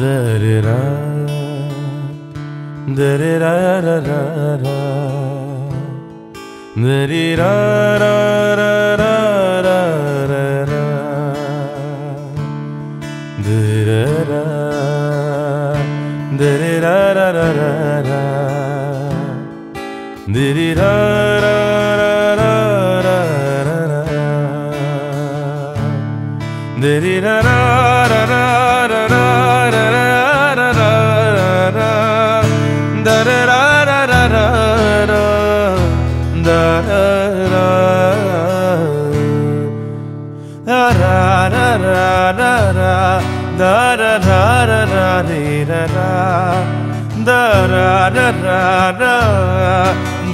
da ra da ra ra ra ra da ra ra ra ra ra ra da da ra da da ra ra ra ra da da ra da ra ra ra ra re ra ra da ra ra ra ra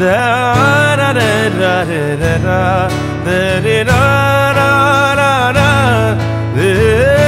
da ra ra ra re ra ra da re ra ra ra ra re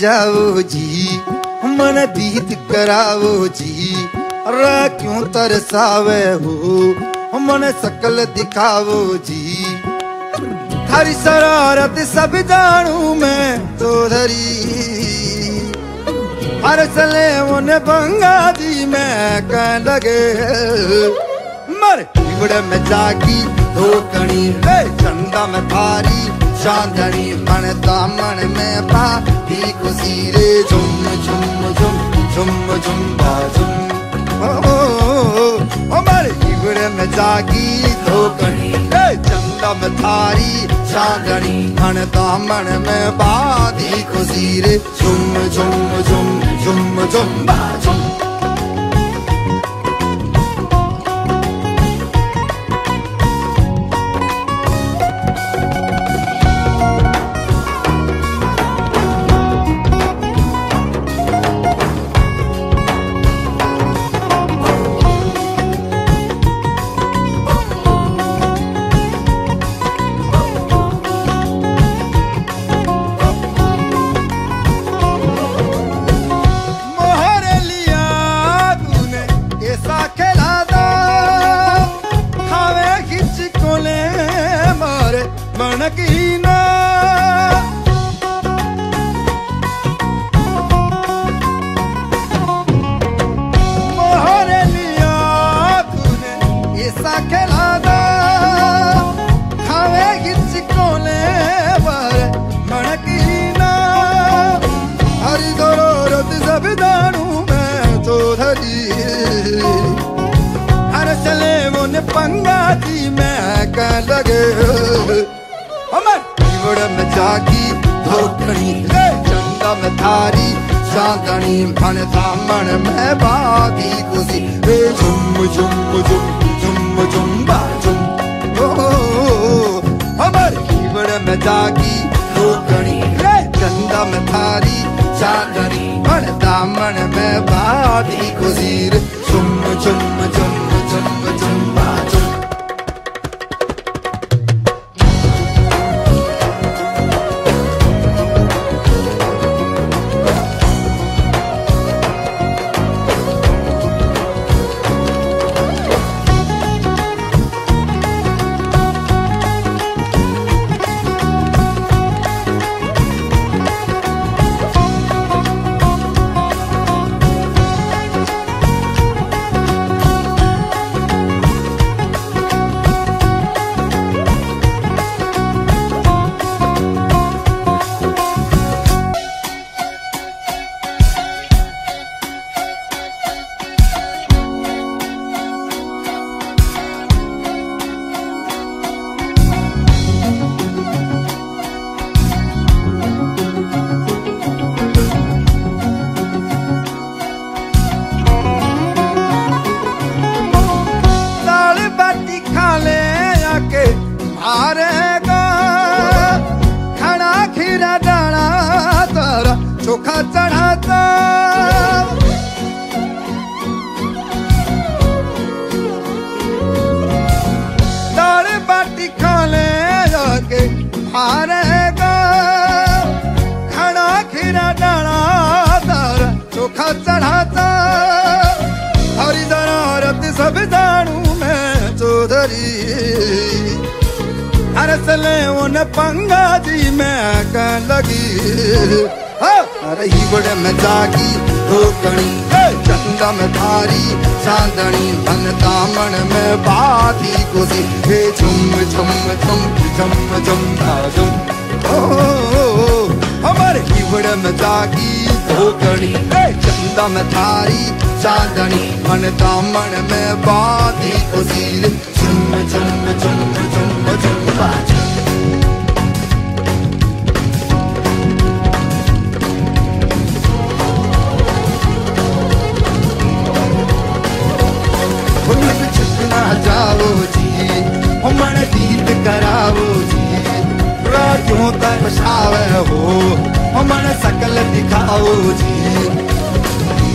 जाओ जी मन बीत कराओ जी रा क्यों तरसावे हो मन सकल दिखाओ जी हर शरारत सब जानू मैं तो धरी हर सले उन बंगा दी मैं कह लगे मर में जागी धोकनी चंदा में थारी चांदनी मन दामन में पा दी रे झुम झुम झुम झुम झुम झुम ओ हमारे इगुरे में जागी धोकनी में थारी चांदनी मन दामन में दी खुशी रे झुम झुम झुम झुम झुम बाजुम अरे चले मुन पंगा दी मैं कह लगे अमर कीवड़ में जागी धोखड़ी चंदा में थारी चांदनी भन धामण में बागी खुशी रे झुम झुम झुम झुम झुम बा झुम अमर कीवड़ में जागी धोखड़ी चंदा में थारी चांदनी मन दामन में बाधी गुजीर चुम चुम चुम चंदम थारी चांदनी मन दामन में बांधी उसीर चुम चुम चुम चुम चुम जाओ जी मन गीत कराओ जी रातों तरसावे हो मन सकल दिखाओ जी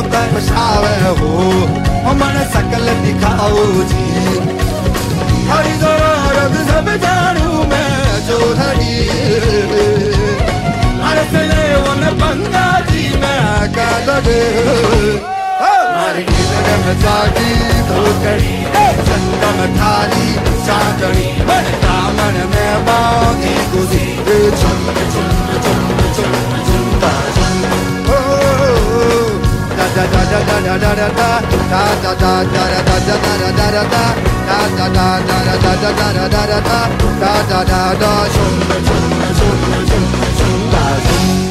दर्शावे हो मन सकल दिखाओ जी हरि जरूरत सब जानू मैं जो धरी अरसले वन बंदा जी मैं का लगे मारी नजर जागी धोकड़ी चंदन थाली चांदनी दामन में बागी गुजी चुन चुन चुन चुन चुन चुन da da da da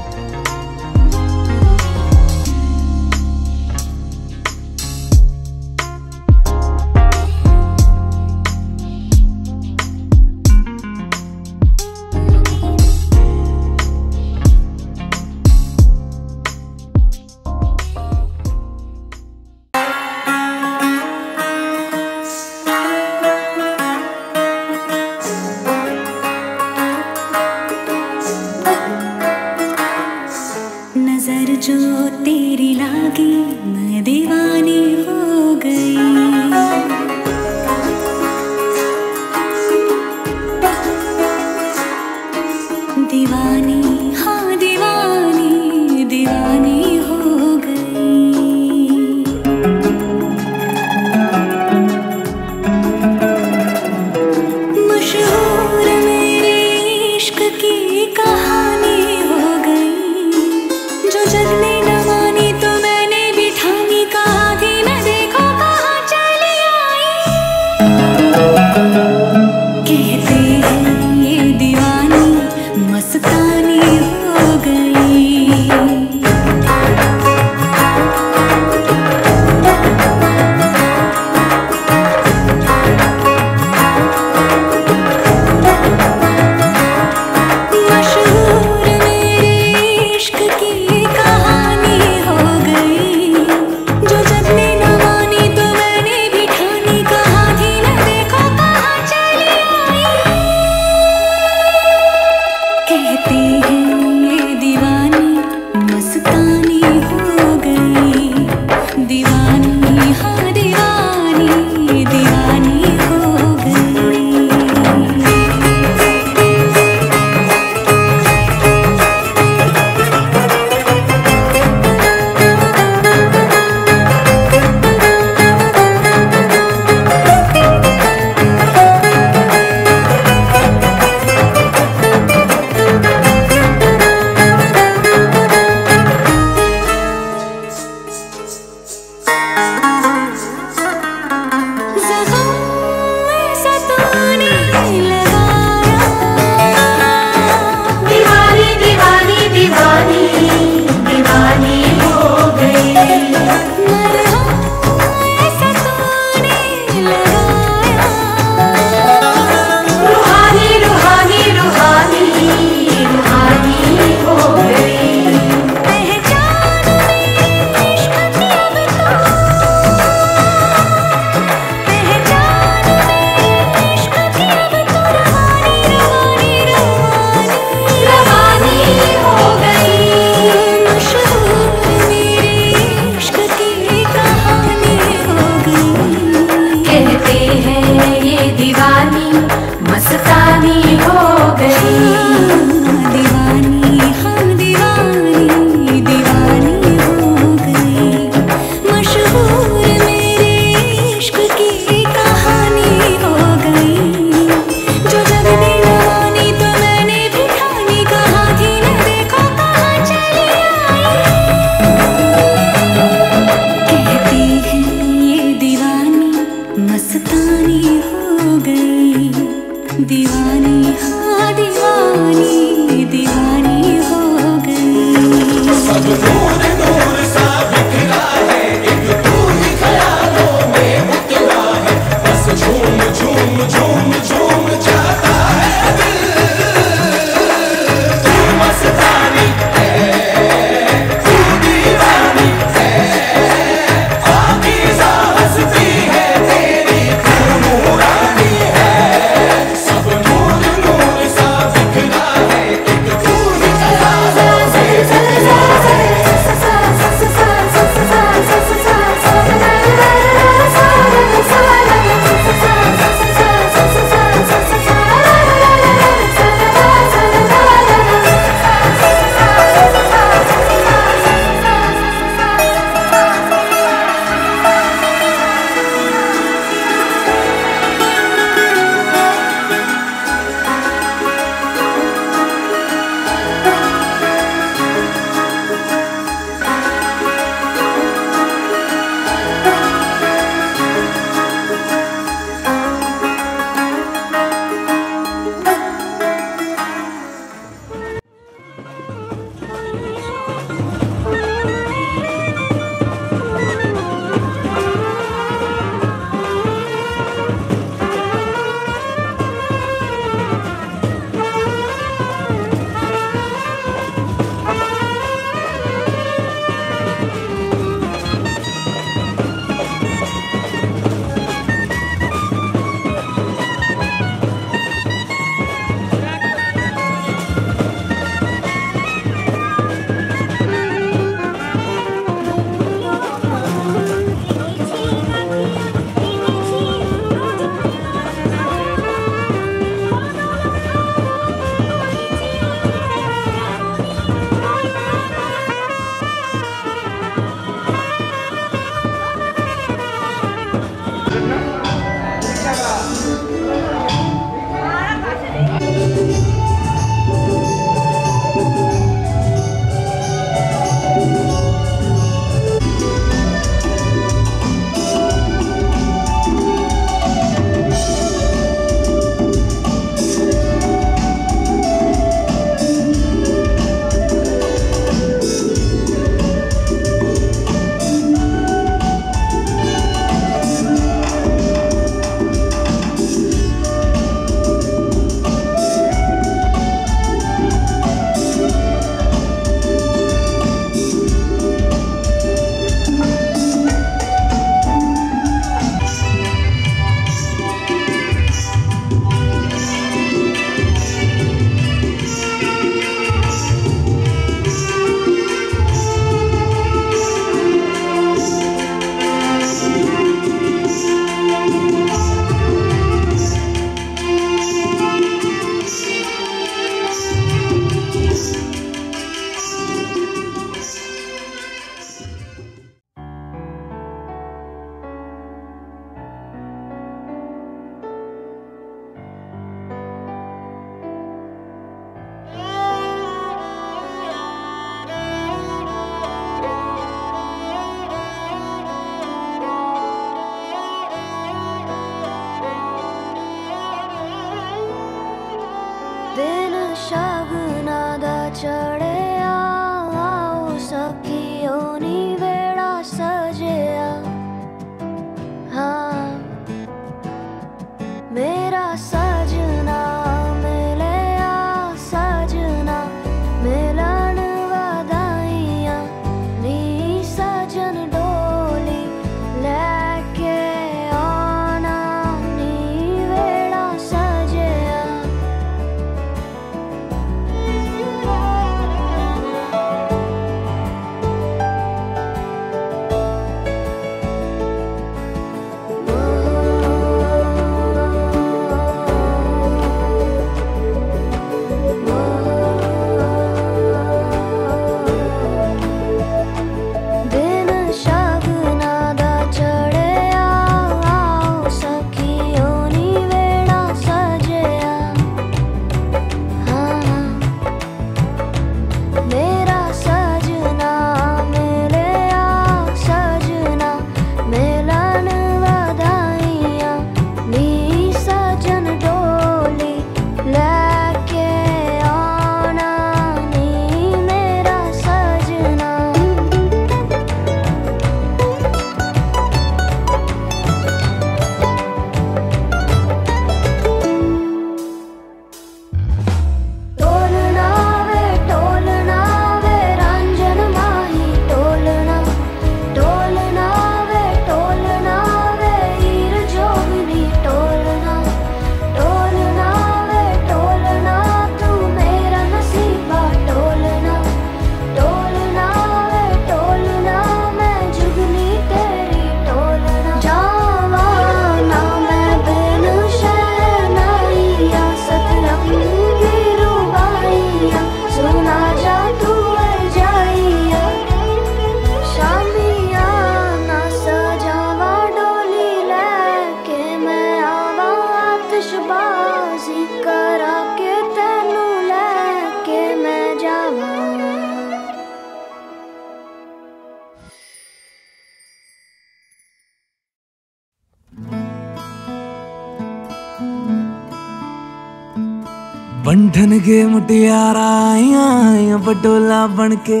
ਦਿਆਰਾ ਆਇਆ ਆਇਆ ਬਡੋਲਾ ਬਣ ਕੇ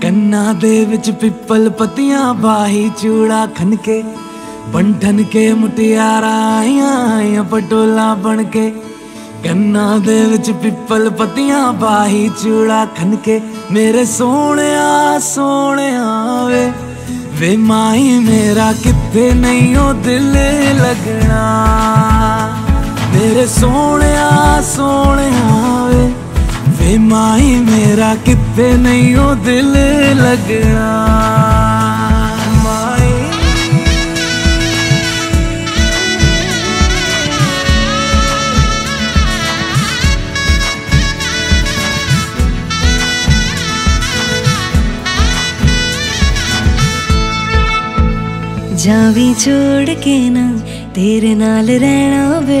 ਕੰਨਾ ਦੇ ਵਿੱਚ ਪਿੱਪਲ ਪਤੀਆਂ ਬਾਹੀ ਚੂੜਾ ਖਨ ਕੇ ਬੰਠਨ ਕੇ ਮੁਟਿਆਰਾ ਆਇਆ ਆਇਆ ਬਡੋਲਾ ਬਣ ਕੇ ਕੰਨਾ ਦੇ ਵਿੱਚ ਪਿੱਪਲ ਪਤੀਆਂ ਬਾਹੀ ਚੂੜਾ ਖਨ ਕੇ ਮੇਰੇ ਸੋਹਣਿਆ ਸੋਹਣਿਆ ਵੇ ਵੇ ਮਾਈ ਮੇਰਾ ਕਿੱਥੇ ਨਹੀਂ ਉਹ ਦਿਲ ਲੱਗਣਾ ਮੇਰੇ ਸੋਹਣਿਆ ਸੋਹਣਿਆ ਵੇ ਵੇ ਮਾਈ ਮੇਰਾ ਕਿਤੇ ਨਹੀਂ ਉਹ ਦਿਲ ਲੱਗਣਾ जावी छोड़ के ना तेरे नाल रहना वे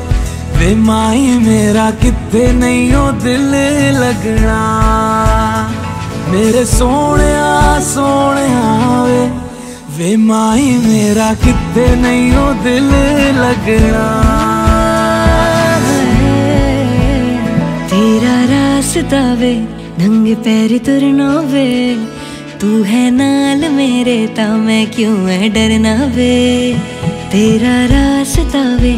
ਵੇ ਮਾਈ ਮੇਰਾ ਕਿਤੇ ਨਹੀਂ ਉਹ ਦਿਲ ਲੱਗਣਾ ਮੇਰੇ ਸੋਹਣਿਆ ਸੋਹਣਿਆ ਵੇ ਵੇ ਮਾਈ ਮੇਰਾ ਕਿਤੇ ਨਹੀਂ ਉਹ ਦਿਲ ਲੱਗਣਾ ਤੇਰਾ ਰਾਸਤਾ ਵੇ ਨੰਗੇ ਪੈਰ ਤੁਰਨਾ ਵੇ ਤੂੰ ਹੈ ਨਾਲ ਮੇਰੇ ਤਾਂ ਮੈਂ ਕਿਉਂ ਐ ਡਰਨਾ ਵੇ ਤੇਰਾ ਰਾਸਤਾ ਵੇ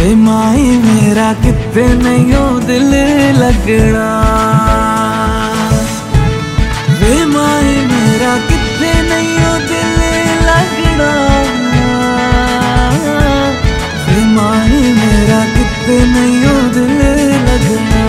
हे माई मेरा कितने नहीं दिल लगना हे माए मेरा कितने नहीं दिल लगना हे माए मेरा कितने नहीं दिल लगना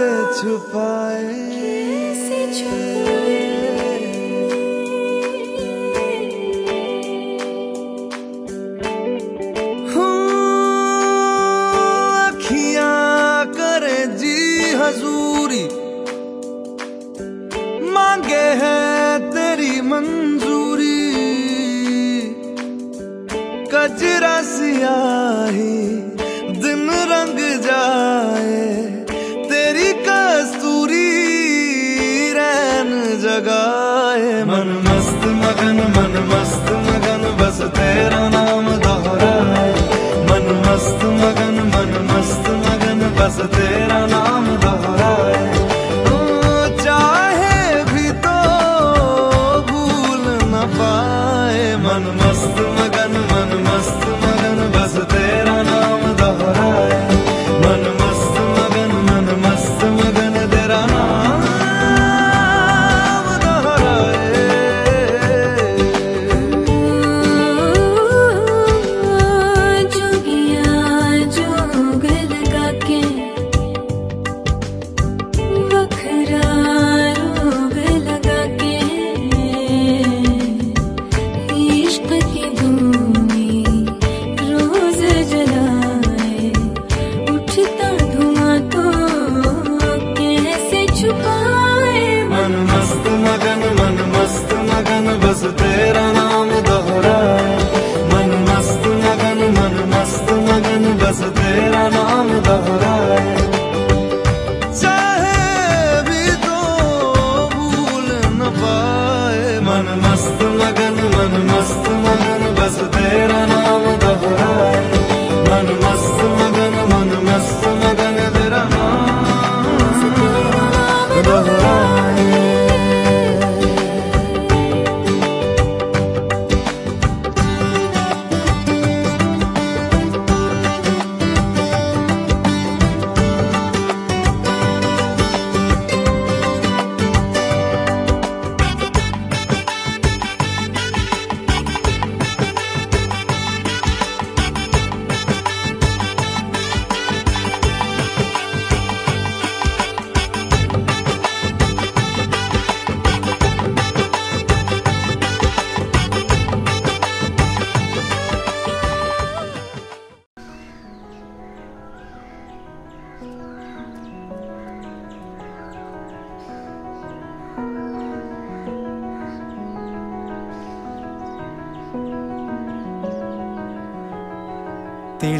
to buy it. बस तेरा नाम दोहरा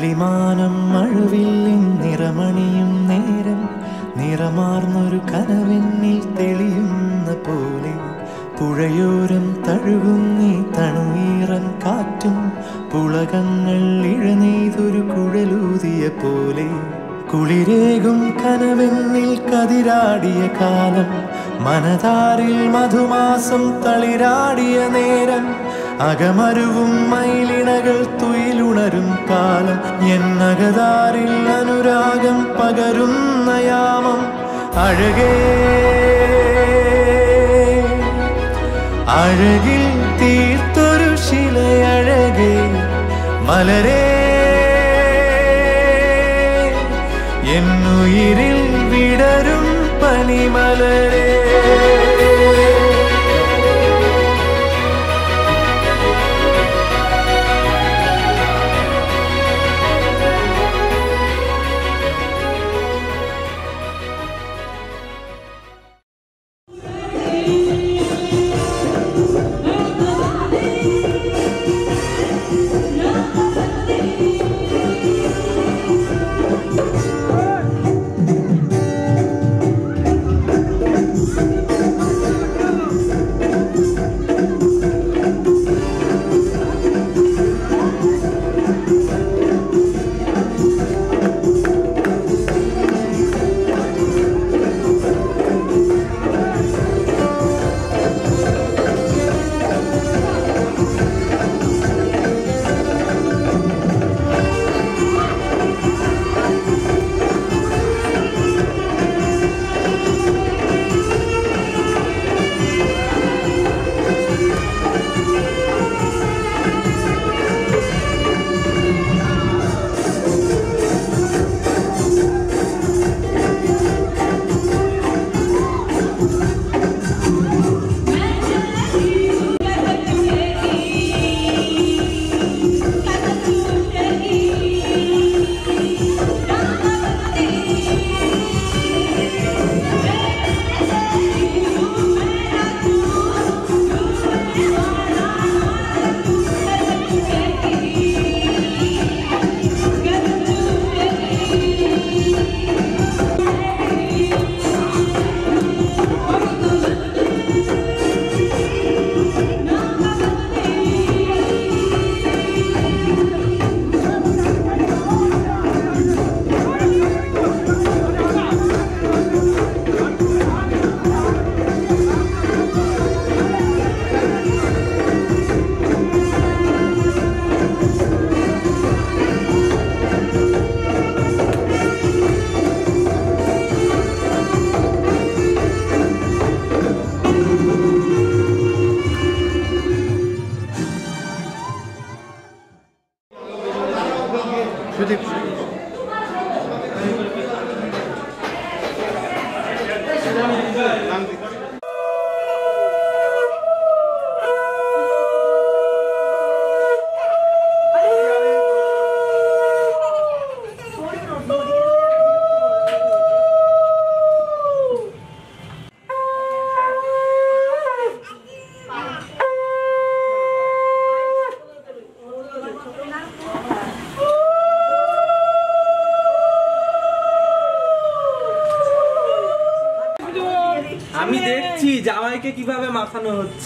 കിളിമാനം മഴവില്ലിൻ നിറമണിയും നേരം നിറമാർന്നൊരു കനവെന്നിൽ തെളിയുന്ന പോലെ പുഴയോരം തഴുകുന്നി തണുവീറൻ കാറ്റും പുളകങ്ങൾ ഇഴനെയ്തൊരു കുഴലൂതിയ പോലെ കുളിരേകും കനവെന്നിൽ കതിരാടിയ കാലം മനതാറിൽ മധുമാസം തളിരാടിയ നേരം അകമരുവും മയിലിണകൾ ഉണരും കാലം എന്നകതാരിൽ അനുരാഗം പകരും നയാമം അഴകേ അഴകിൽ തീർത്തൊരു ശിലയഴകേ മലരേ എന്നുയിരിൽ വിടരും പനിമലരേ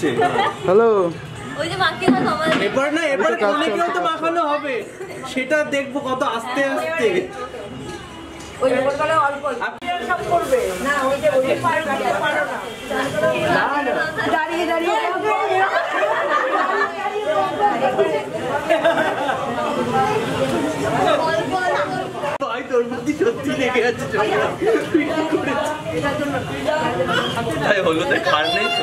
হচ্ছে হ্যালো ওই যে মাকে না এবার না এবার কোনে কি তো মাখানো হবে সেটা দেখব কত আস্তে হ্যাঁ, আস্তে ওই ব্যাপারটা অল্প আপনি সব করবে না ওই যে ওই পারো না দাঁড়িয়ে দাঁড়িয়ে তোর বুদ্ধি সত্যি লেগে আছে হলো তাই খার নেই তো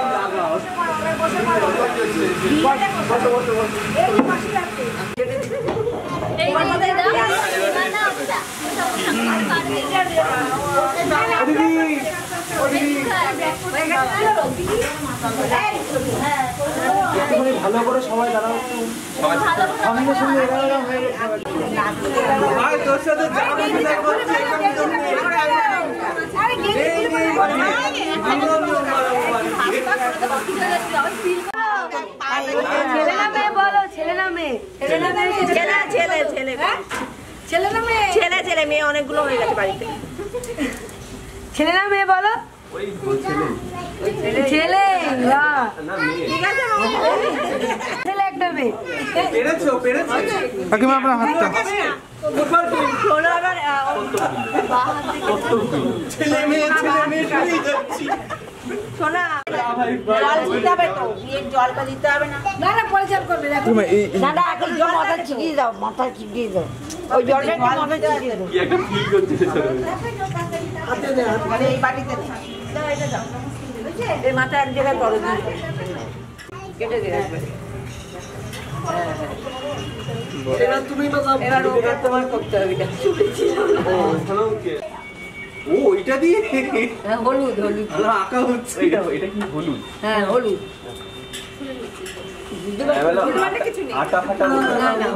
ভালো করে সবাই দাঁড়াও সামনে ছেলে না মেয়ে বলো ছেলে মেয়ে ছেলে ছেলে মেয়ে অনেকগুলো মেয়ে বলো ওই ছেলে ছেলে ঠিক আছে ছেলে একটা মেয়ে পেরেছো পেরেছো মাথা চিকিয়ে দাও মাথা ওই জলটা মাথা চিকিয়ে দাও এই এক জায়গায় করো তোমার করতে হবে ও দিয়ে হ্যাঁ হলুদ হলুদ এটা হ্যাঁ হলুদ মানে আটা ফাটা না না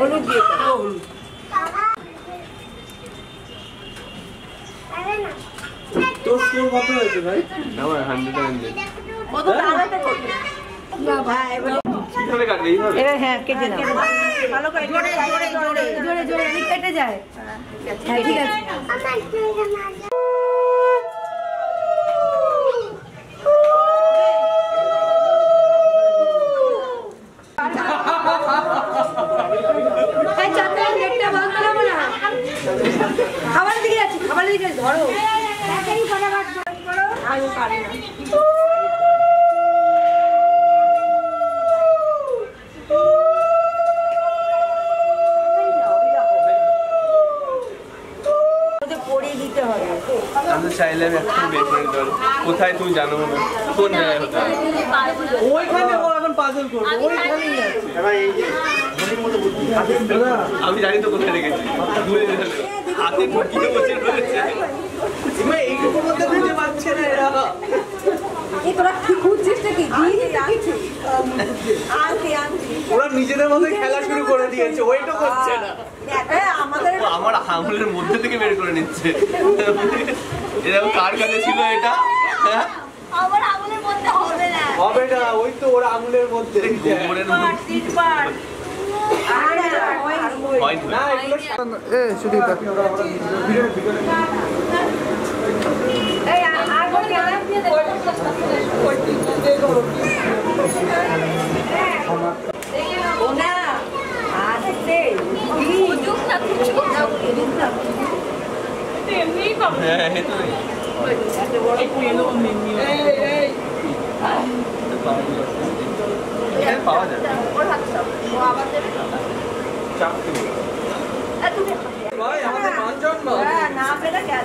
হলুদ দিয়ে হলুদ হ্যাঁ, তোর স্কোর কত হয়েছে ভাই আমার হান্ড্রেড হান্ড্রেড কত দাঁড়াতে না ভাই কিভাবে কাটবে এইভাবে এবার হ্যাঁ কেটে নাও হ্যাঁ, ভালো করে জোরে জোরে জোরে জোরে জোরে কেটে যায় হ্যাঁ, হ্যাঁ ঠিক আছে হ্যাঁ, খাবার দিকে যাচ্ছি খাবার দিকে ধরো আমি পারি একটু বের কোথায় তুমি জানো না কোন জায়গায় হতে ওইখানে ও পাজল আমি জানি তো কোথায় রেখেছি হাতে ঢুকিয়ে বসে রয়েছে এইটুকুর মধ্যে খুঁজে পাচ্ছে না এরা তোরা খুঁজছিস ওরা নিজেদের মধ্যে খেলা শুরু করে দিয়েছে ওয়েটও করছে না আমার আঙুলের মধ্যে থেকে বের করে নিচ্ছে এরকম কার কাছে ছিল এটা হ্যাঁ? আমার হবে ওই তো ওর আঙুলের মধ্যে না পাওয়া যাবে ওর হাতে সব ও আবার দেবে চাপ কি ভাই আমাদের পাঁচজন না না পেলে গেল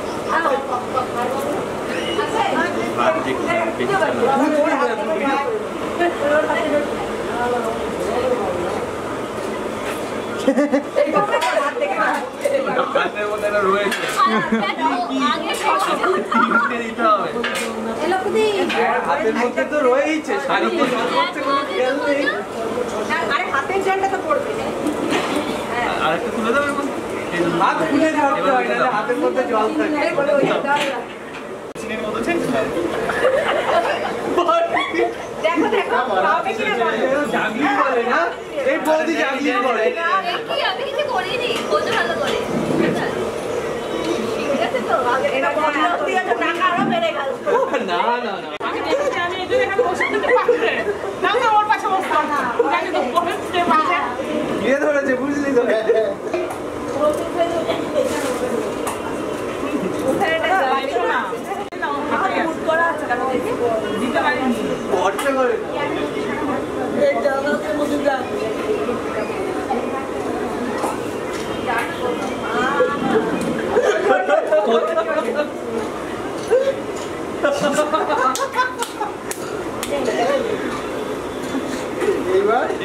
হাতের মধ্যে তো রয়েছে আরে হাতের জলটা তো পড়বে আরেকটা তুলে দেবে হাত খুলে ঝাড়তে হয় না হাতের মধ্যে জল থাকে না এই বৌদি জাগলিয়ে ধরেছে বুঝলি তো এবার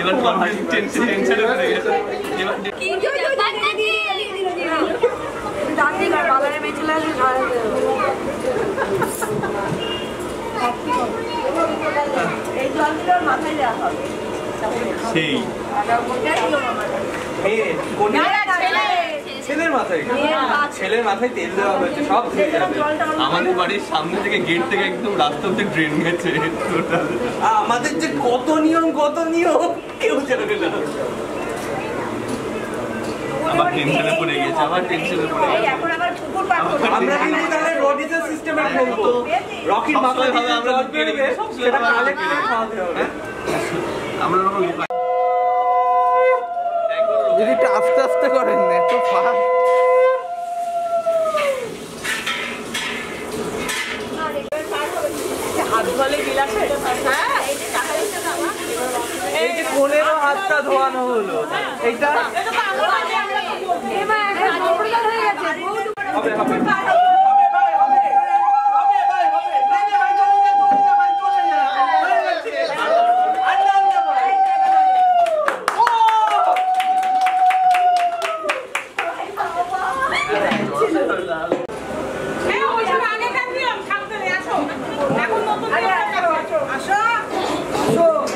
এবার টেনশন টেনশন হয়ে গেছে এবার ছেলের মাথায় ছেলের মাথায় তেল দেওয়া হয়েছে সব আমাদের বাড়ির সামনে থেকে গেট থেকে একদম রাস্তা অব্দি ট্রেন গেছে আমাদের যে কত নিয়ম কত নিয়ম কেউ জানে না আবার টেনশনে পড়ে গেছে আবার টেনশনে পড়ে গেছে এখন আবার কুকুর পার করতে আমরা কিন্তু তাহলে রডিসের সিস্টেমে খেলবো রকির মাথা দিয়ে আমরা বেরবে সেটা কালেক্ট করে খাওয়া হবে আমরা লোক যদি একটু আস্তে আস্তে করেন না এত ফাস্ট হাত বলে গিলাস হ্যাঁ এই যে পনেরো হাতটা ধোয়ানো হলো এটা হবে হবে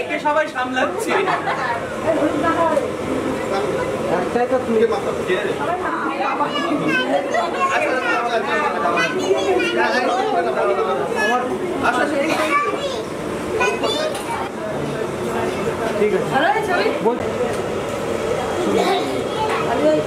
একে সবাই সামলাচ্ছে একটাই তো তুই দুজন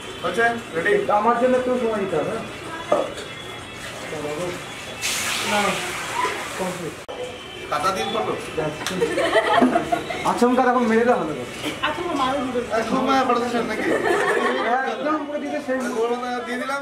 হচ্ছে রেডি আমার জন্য একটু সময় দিতে হবে কাটা দিন কত আচমকা তখন মেরে দেওয়া হবে সময় পড়ে নাকি একদম পুরো দিয়ে দিলাম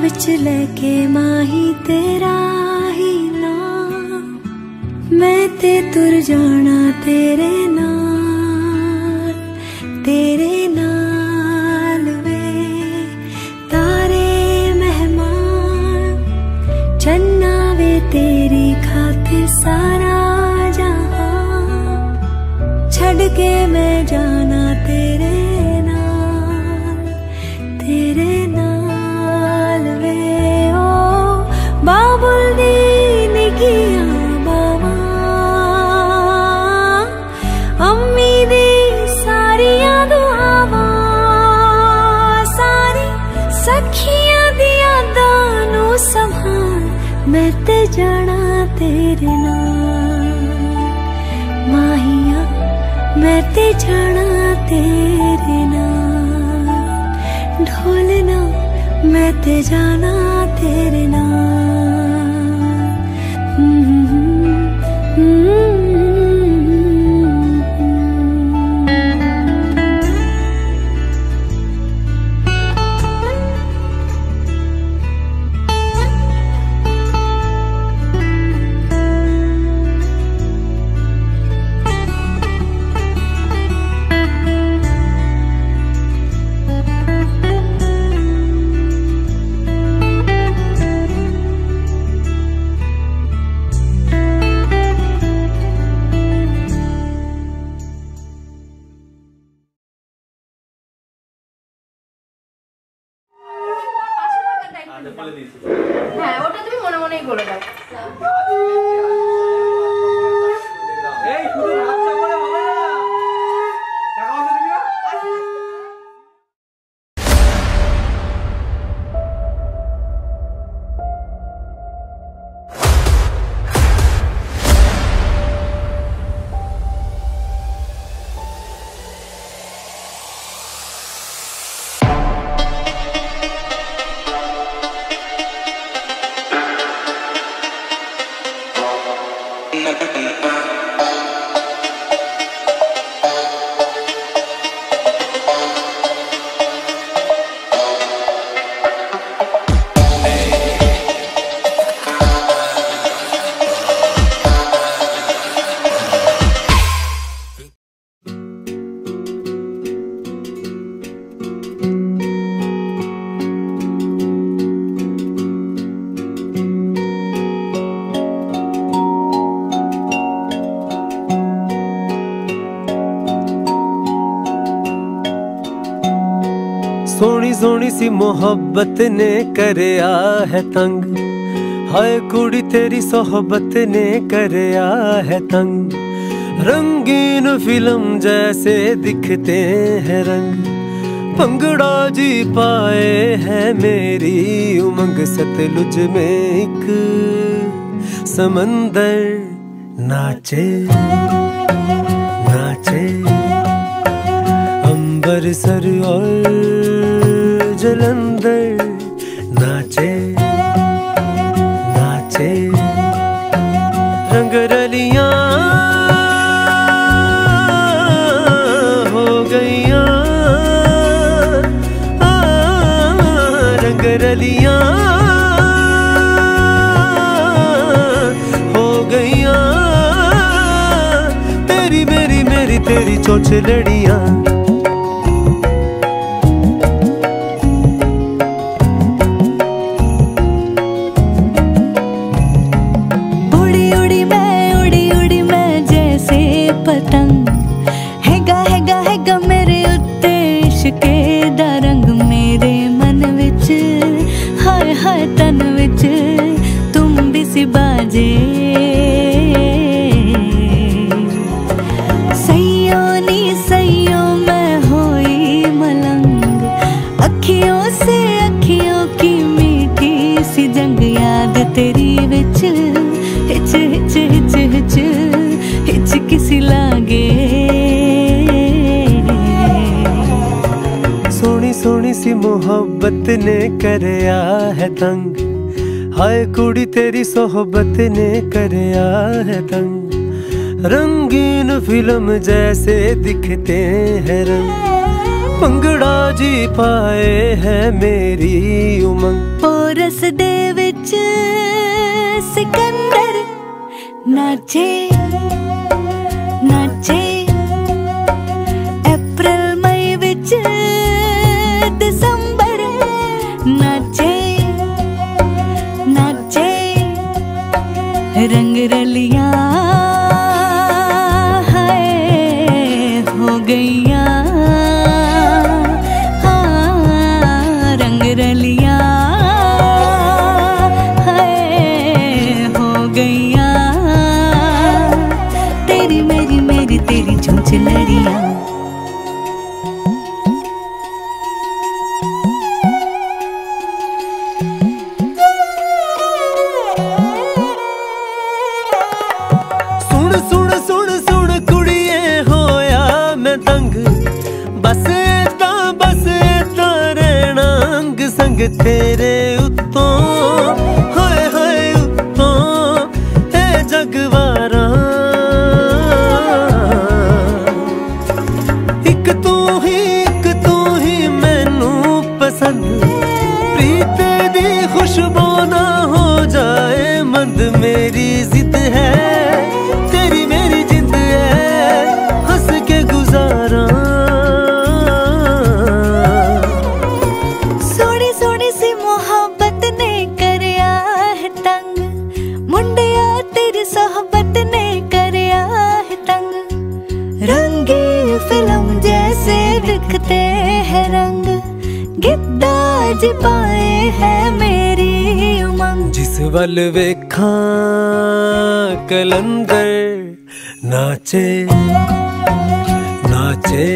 ਵਿੱਚ ਲੈ ਕੇ ਮਾਹੀ ਤੇਰਾ ਹੀ ਨਾਮ ਮੈਂ ਤੇ ਤੁਰ ਜਾਣਾ ਤੇਰੇ ਨਾਲ ਤੇਰੇ ਨਾਲ ਵੇ ਤਾਰੇ ਮਹਿਮਾਨ ਚੰਨਾ ਵੇ ਤੇਰੀ ਖਾਤੇ ਸਾਰਾ ਜਹਾਂ ਛੱਡ ਕੇ ਮੈਂ आते जाना तेरे नाम सी मोहब्बत ने कर है तंग हाय कुड़ी तेरी सोहबत ने कर है तंग रंगीन फिल्म जैसे दिखते हैं रंग भंगड़ा जी पाए है मेरी उमंग सतलुज में एक समंदर नाचे मेरी चोच लड़िया तेरी सोहबत ने करया है तंग रंगीन फिल्म जैसे दिखते हैं रंग पंगड़ा जी पाए है मेरी उमंग पोरस दे सिकंदर नाचे ਰੰਗ ਤੇਰੇ ਉੱਤੋਂ ਹੋਏ ਹੋਏ ਉੱਤੋਂ ਹੈ ਜਗਵਾਰਾ ਇੱਕ ਤੂੰ ਹੀ ਇੱਕ ਤੂੰ ਹੀ ਮੈਨੂੰ ਪਸੰਦ ਪ੍ਰੀਤ ਦੀ ਖੁਸ਼ਬੂ ਨਾ ਹੋ ਜਾਏ ਮੰਦ ਮੇਰੀ ਜ਼ਿੱਦ ਹੈ है मेरी उमंग जिस वल वे कलंदर नाचे नाचे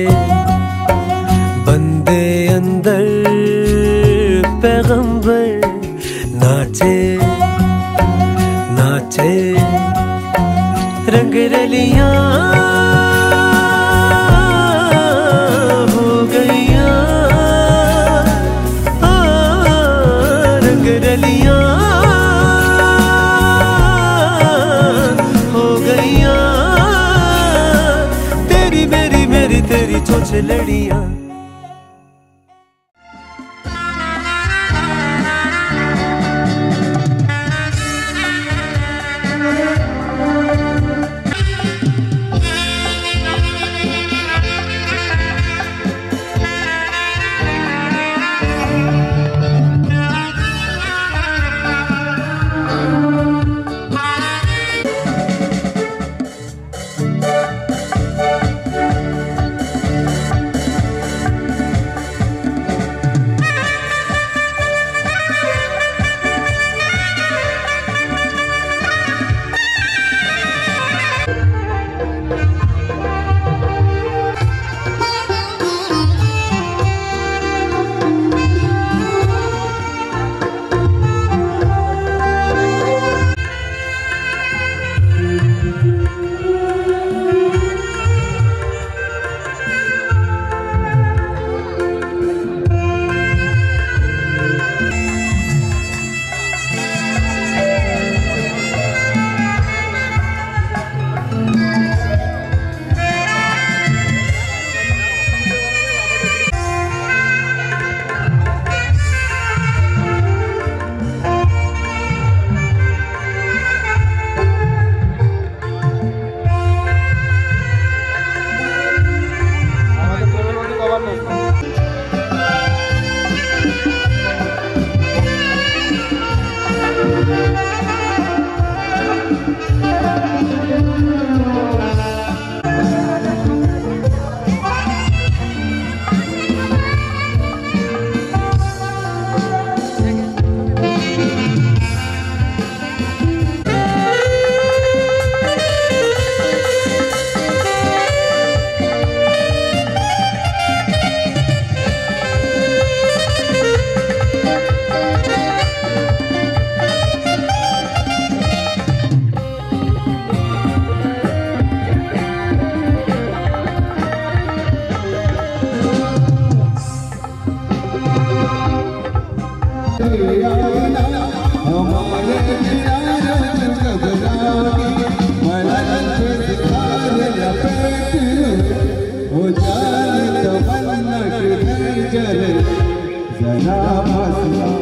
बंदे अंदर पैगंबर नाचे नाचे रंगरलिया तेरी तेरी चोच लड़िया Selam olsun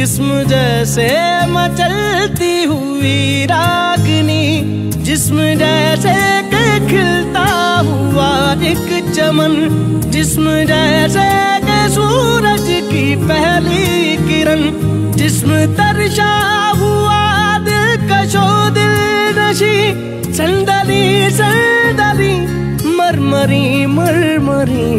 जिस्म जैसे मचलती हुई रागनी जिस्म जैसे खिलता हुआ एक चमन जिस्म जैसे के सूरज की पहली किरण जिस्म तरशा हुआ दिल कशो दिल नशी संदली संदली मरमरी मरमरी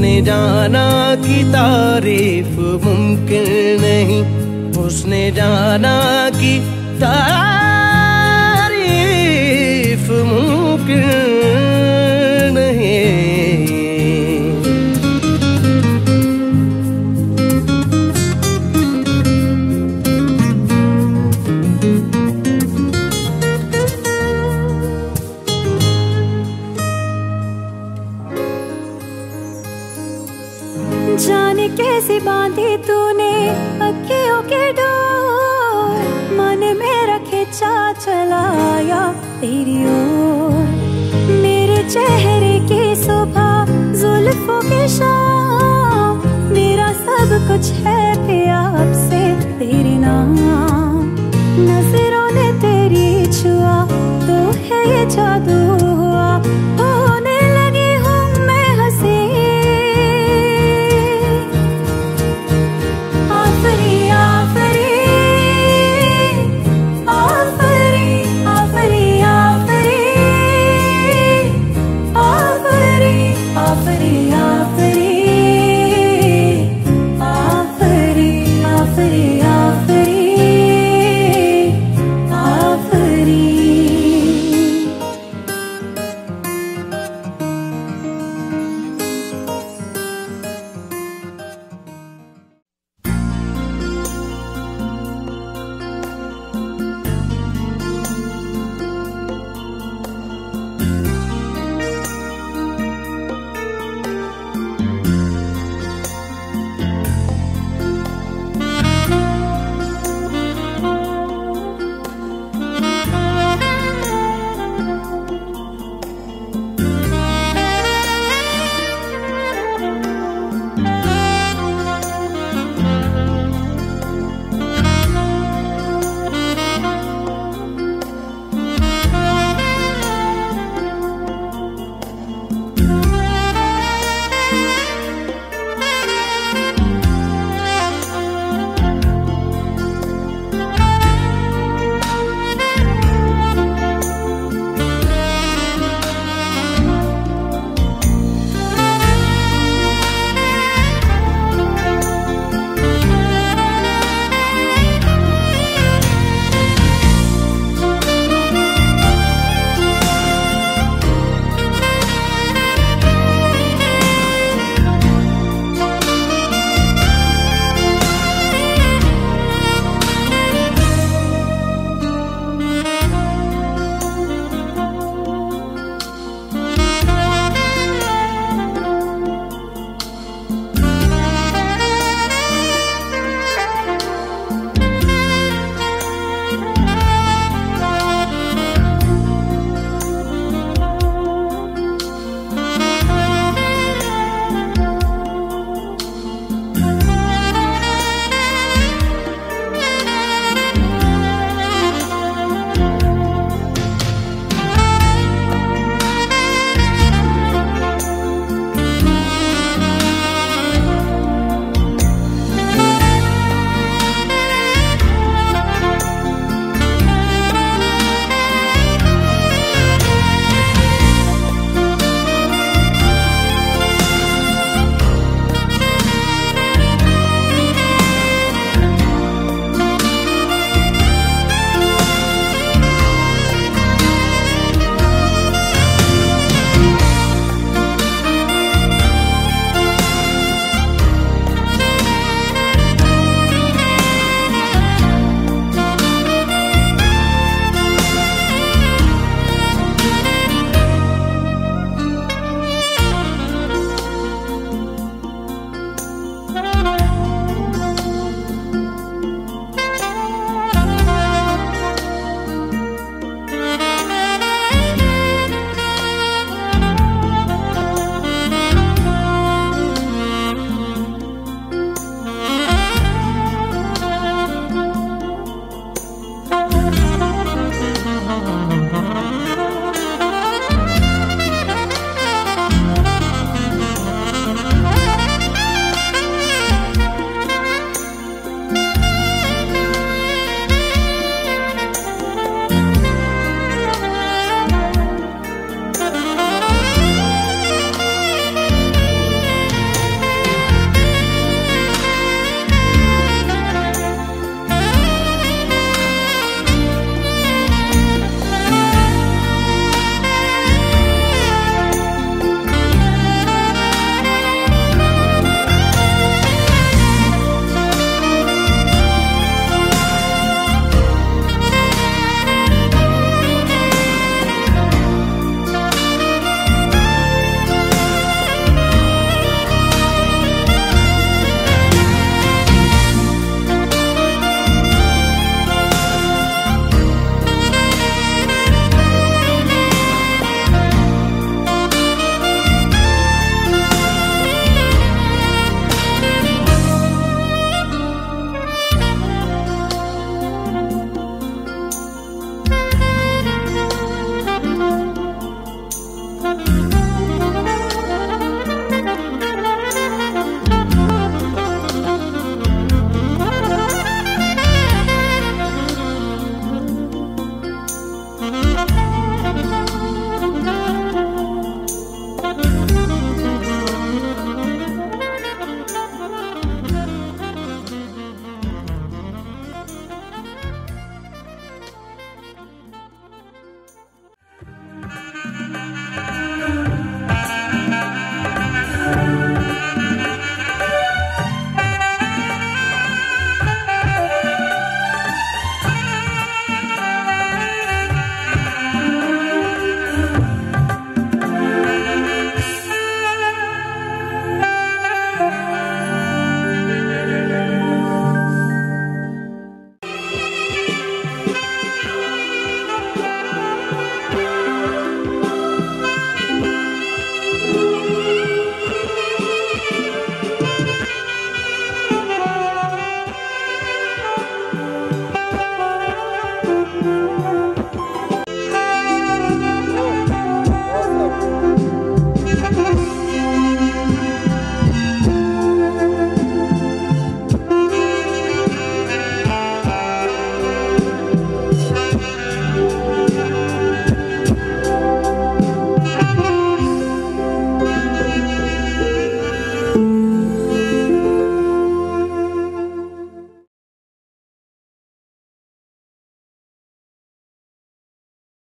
उसने जाना की तारीफ मुमकिन नहीं उसने जाना की तारीफ मुमकिन